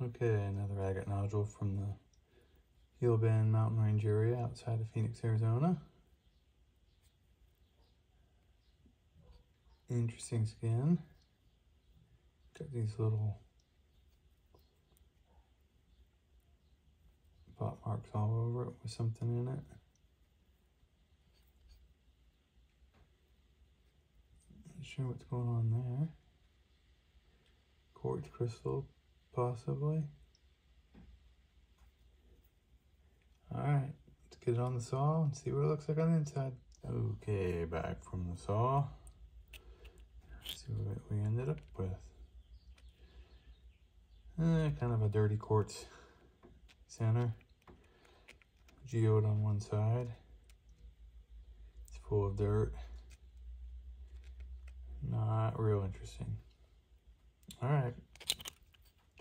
Okay, another agate nodule from the Gila Bend Mountain Range area outside of Phoenix, Arizona. Interesting skin. Got these little spot marks all over it with something in it. Not sure what's going on there. Quartz crystal, possibly. Alright, let's get it on the saw and see what it looks like on the inside. Okay, back from the saw. Let's see what we ended up with. Eh, kind of a dirty quartz center geode on one side. It's full of dirt. Not real interesting. All right.